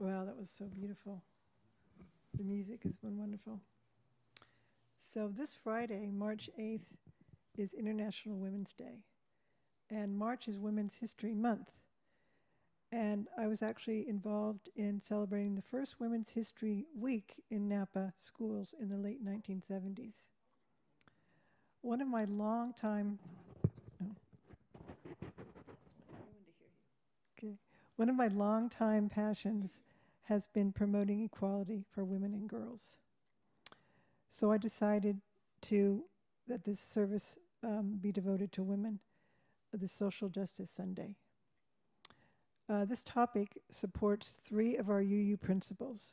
Wow, that was so beautiful. The music has been wonderful. So, this Friday, March 8th, is International Women's Day. And March is Women's History Month. And I was actually involved in celebrating the first Women's History Week in Napa schools in the late 1970s. One of my long-time oh. okay, one of my long-time passions has been promoting equality for women and girls. So I decided to that this service um, be devoted to women, the Social Justice Sunday. Uh, this topic supports three of our UU principles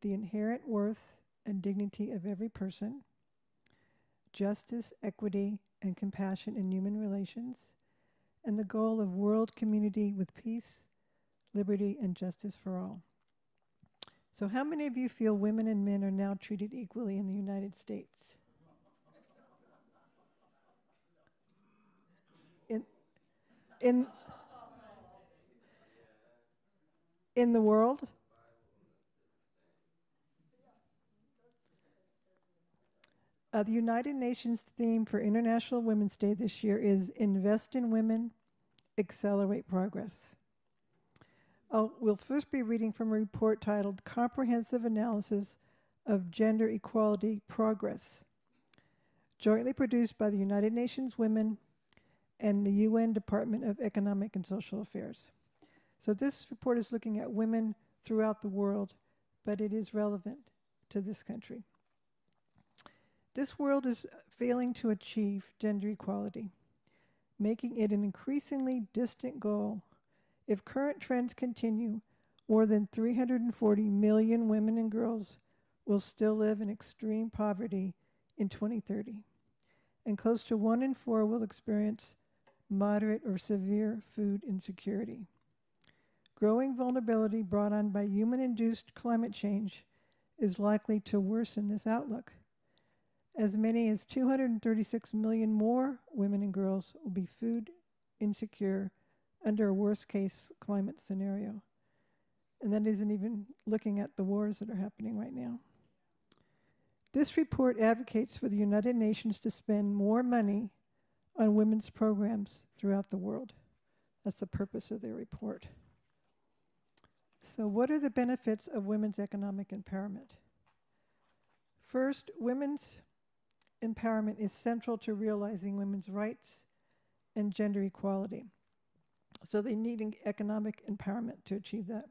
the inherent worth and dignity of every person, justice, equity, and compassion in human relations, and the goal of world community with peace, liberty, and justice for all. So, how many of you feel women and men are now treated equally in the United States? In, in, in the world? Uh, the United Nations theme for International Women's Day this year is Invest in Women, Accelerate Progress. I'll, we'll first be reading from a report titled Comprehensive Analysis of Gender Equality Progress, jointly produced by the United Nations Women and the UN Department of Economic and Social Affairs. So, this report is looking at women throughout the world, but it is relevant to this country. This world is failing to achieve gender equality, making it an increasingly distant goal if current trends continue, more than 340 million women and girls will still live in extreme poverty in 2030, and close to one in four will experience moderate or severe food insecurity. Growing vulnerability brought on by human induced climate change is likely to worsen this outlook. As many as 236 million more women and girls will be food insecure under a worst case climate scenario. And that isn't even looking at the wars that are happening right now. This report advocates for the United Nations to spend more money on women's programs throughout the world. That's the purpose of their report. So, what are the benefits of women's economic empowerment? First, women's empowerment is central to realizing women's rights and gender equality. So they need economic empowerment to achieve that.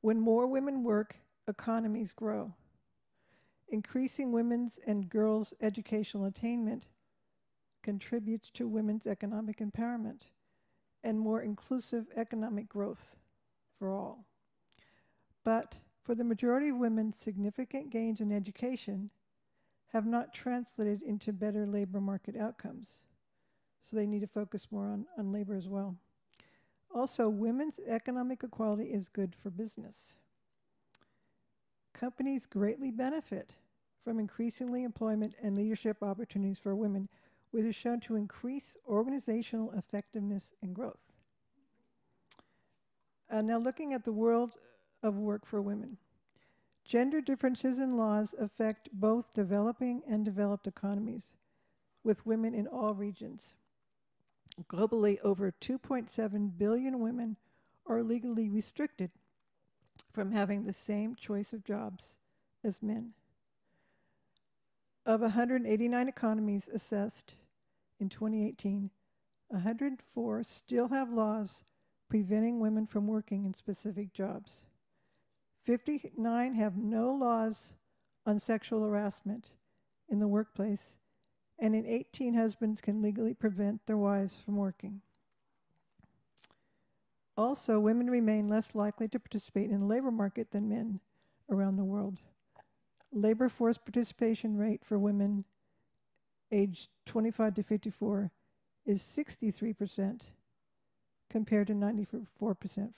When more women work, economies grow. Increasing women's and girls' educational attainment contributes to women's economic empowerment and more inclusive economic growth for all. But for the majority of women, significant gains in education have not translated into better labor market outcomes. So they need to focus more on, on labor as well. Also, women's economic equality is good for business. Companies greatly benefit from increasingly employment and leadership opportunities for women, which is shown to increase organizational effectiveness and growth. Uh, now, looking at the world of work for women, gender differences in laws affect both developing and developed economies, with women in all regions. Globally, over 2.7 billion women are legally restricted from having the same choice of jobs as men. Of 189 economies assessed in 2018, 104 still have laws preventing women from working in specific jobs. 59 have no laws on sexual harassment in the workplace, and in 18 husbands can legally prevent their wives from working. Also, women remain less likely to participate in the labor market than men around the world. Labor force participation rate for women aged 25 to 54 is 63% compared to 94%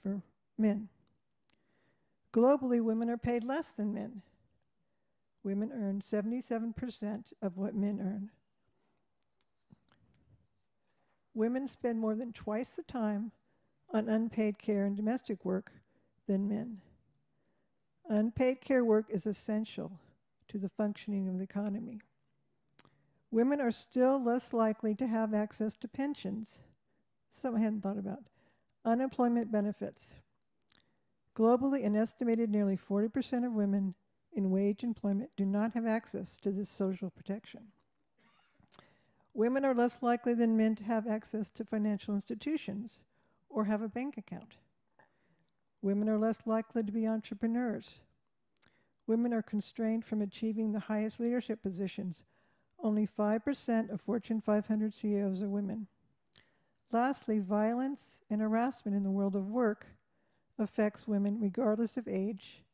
for men. Globally, women are paid less than men. Women earn 77% of what men earn. Women spend more than twice the time on unpaid care and domestic work than men. Unpaid care work is essential to the functioning of the economy. Women are still less likely to have access to pensions, something I hadn't thought about, unemployment benefits. Globally, an estimated nearly 40% of women in wage employment do not have access to this social protection. Women are less likely than men to have access to financial institutions or have a bank account. Women are less likely to be entrepreneurs. Women are constrained from achieving the highest leadership positions. Only 5% of Fortune 500 CEOs are women. Lastly, violence and harassment in the world of work affects women regardless of age,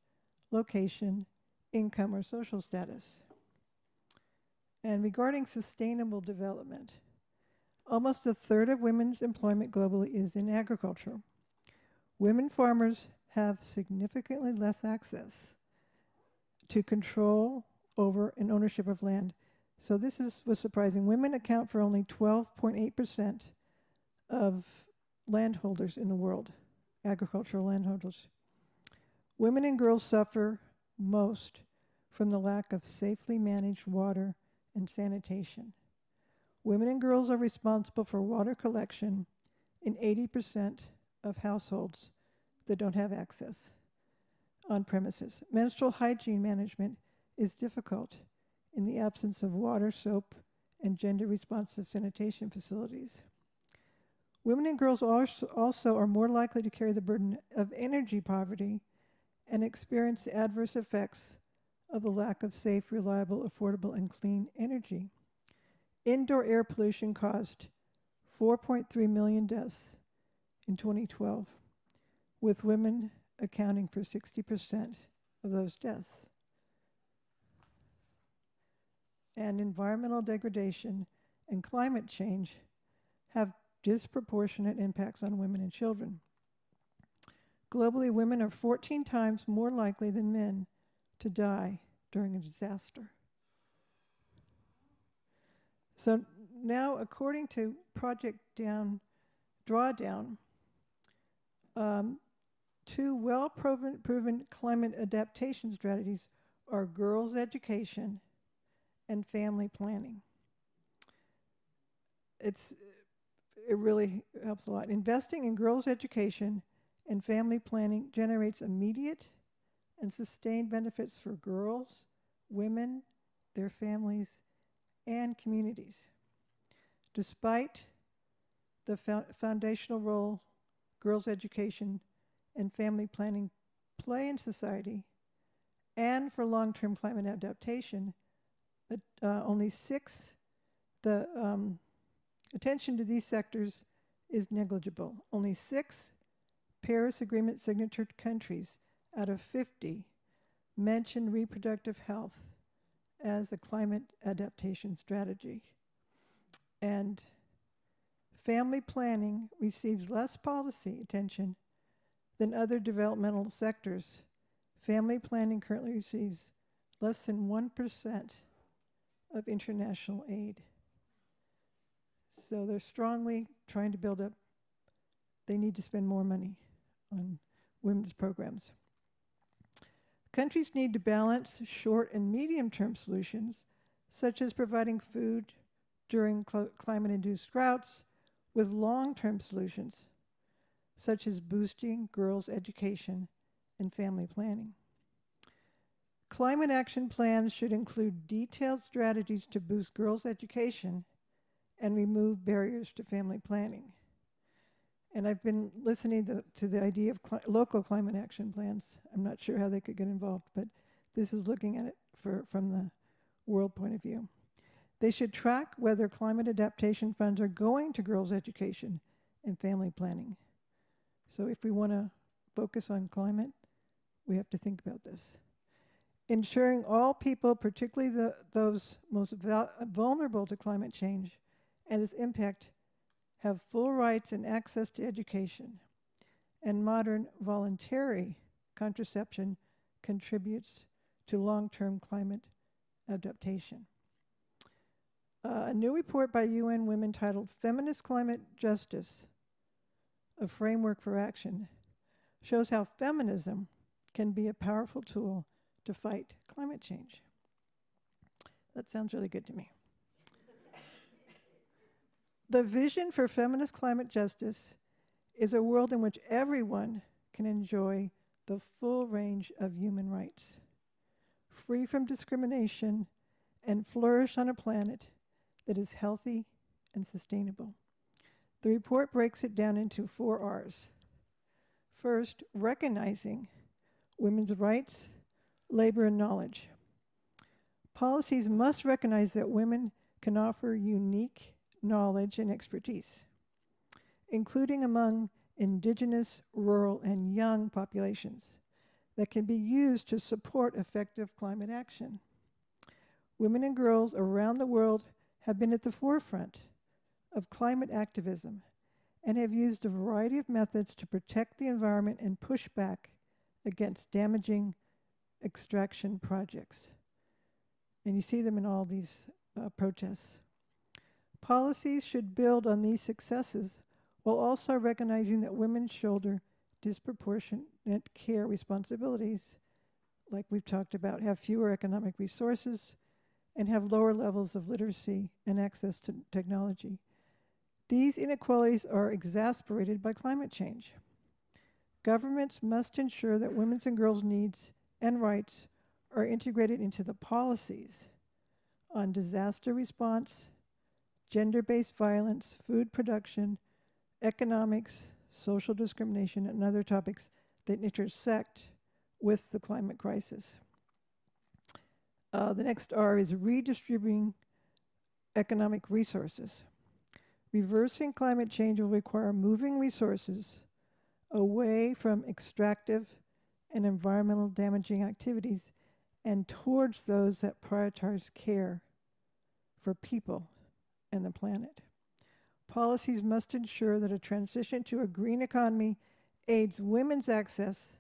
location, income, or social status. And regarding sustainable development, almost a third of women's employment globally is in agriculture. Women farmers have significantly less access to control over and ownership of land. So this is, was surprising. Women account for only 12.8% of landholders in the world, agricultural landholders. Women and girls suffer most from the lack of safely managed water and sanitation. Women and girls are responsible for water collection in 80% of households that don't have access on premises. Menstrual hygiene management is difficult in the absence of water, soap, and gender responsive sanitation facilities. Women and girls also, are more likely to carry the burden of energy poverty and experience adverse effects of the lack of safe, reliable, affordable, and clean energy. Indoor air pollution caused 4.3 million deaths in 2012, with women accounting for 60% of those deaths. And environmental degradation and climate change have disproportionate impacts on women and children. Globally, women are 14 times more likely than men to die during a disaster. So now, according to Project Down Drawdown, um, two well proven, proven climate adaptation strategies are girls' education and family planning. It's, it really helps a lot. Investing in girls' education and family planning generates immediate and sustained benefits for girls, women, their families, and communities. Despite the fo foundational role girls' education and family planning play in society and for long-term climate adaptation, uh, only six, the um, attention to these sectors is negligible. Only six Paris Agreement signature countries out of 50 mention reproductive health as a climate adaptation strategy. And family planning receives less policy attention than other developmental sectors. Family planning currently receives less than 1% of international aid. So they're strongly trying to build up, they need to spend more money on women's programs. Countries need to balance short and medium term solutions, such as providing food during cl climate induced droughts, with long term solutions, such as boosting girls' education and family planning. Climate action plans should include detailed strategies to boost girls' education and remove barriers to family planning. And I've been listening to, to the idea of cli local climate action plans. I'm not sure how they could get involved, but this is looking at it for, from the world point of view. They should track whether climate adaptation funds are going to girls' education and family planning. So if we want to focus on climate, we have to think about this. Ensuring all people, particularly the, those most vulnerable to climate change and its impact, have full rights and access to education, and modern voluntary contraception contributes to long-term climate adaptation. Uh, a new report by UN Women titled Feminist Climate Justice, a Framework for Action, shows how feminism can be a powerful tool to fight climate change. That sounds really good to me. The vision for feminist climate justice is a world in which everyone can enjoy the full range of human rights, free from discrimination, and flourish on a planet that is healthy and sustainable. The report breaks it down into four R's. First, recognizing women's rights, labor, and knowledge. Policies must recognize that women can offer unique knowledge and expertise, including among indigenous, rural, and young populations that can be used to support effective climate action. Women and girls around the world have been at the forefront of climate activism and have used a variety of methods to protect the environment and push back against damaging extraction projects. And you see them in all these uh, protests. Policies should build on these successes while also recognizing that women shoulder disproportionate care responsibilities, like we've talked about, have fewer economic resources, and have lower levels of literacy and access to technology. These inequalities are exasperated by climate change. Governments must ensure that women's and girls' needs and rights are integrated into the policies on disaster response, gender based violence, food production, economics, social discrimination, and other topics that intersect with the climate crisis. Uh, the next R is redistributing economic resources. Reversing climate change will require moving resources away from extractive and environmental damaging activities and towards those that prioritize care for people and the planet. Policies must ensure that a transition to a green economy aids women's access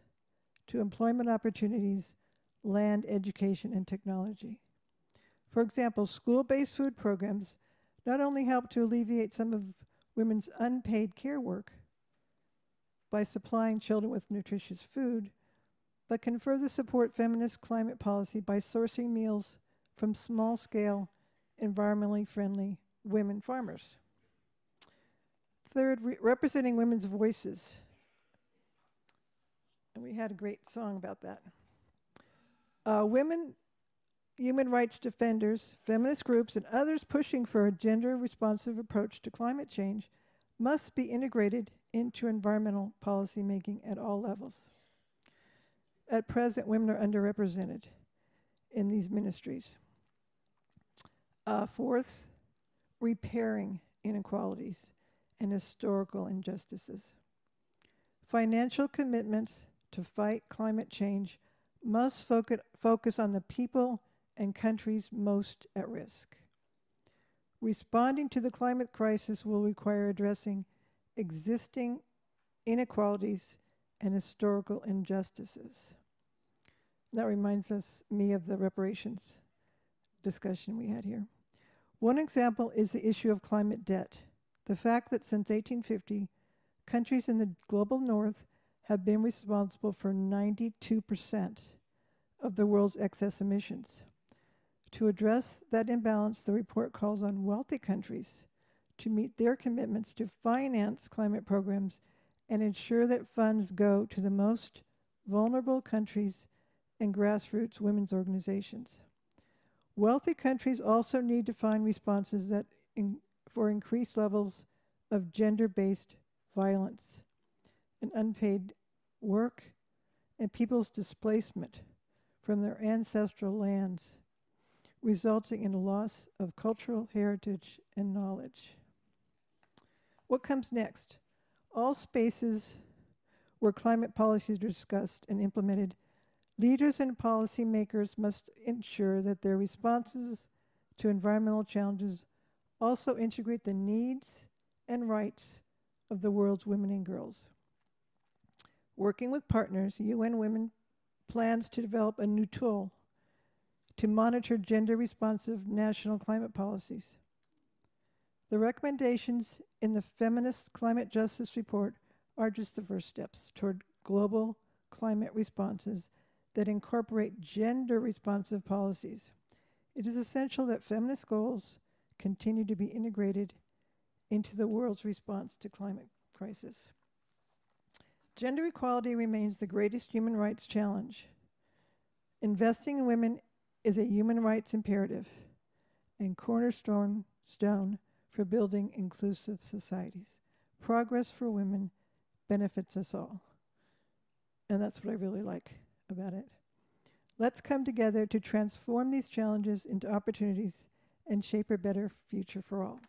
to employment opportunities, land, education, and technology. For example, school based food programs not only help to alleviate some of women's unpaid care work by supplying children with nutritious food, but can further support feminist climate policy by sourcing meals from small scale, environmentally friendly women farmers. Third, re representing women's voices. And we had a great song about that. Uh, women, human rights defenders, feminist groups, and others pushing for a gender responsive approach to climate change must be integrated into environmental policy making at all levels. At present, women are underrepresented in these ministries. Uh, fourth, repairing inequalities and historical injustices. Financial commitments to fight climate change must focus, focus on the people and countries most at risk. Responding to the climate crisis will require addressing existing inequalities and historical injustices. That reminds us me of the reparations discussion we had here. One example is the issue of climate debt. The fact that since 1850, countries in the global north have been responsible for 92% of the world's excess emissions. To address that imbalance, the report calls on wealthy countries to meet their commitments to finance climate programs and ensure that funds go to the most vulnerable countries and grassroots women's organizations. Wealthy countries also need to find responses that in, for increased levels of gender-based violence and unpaid work and people's displacement from their ancestral lands, resulting in a loss of cultural heritage and knowledge. What comes next? All spaces where climate policies are discussed and implemented, leaders and policymakers must ensure that their responses to environmental challenges also integrate the needs and rights of the world's women and girls. Working with partners, UN Women plans to develop a new tool to monitor gender responsive national climate policies. The recommendations in the Feminist Climate Justice Report are just the first steps toward global climate responses that incorporate gender responsive policies. It is essential that feminist goals continue to be integrated into the world's response to climate crisis. Gender equality remains the greatest human rights challenge. Investing in women is a human rights imperative and cornerstone stone for building inclusive societies. Progress for women benefits us all. And that's what I really like about it. Let's come together to transform these challenges into opportunities and shape a better future for all.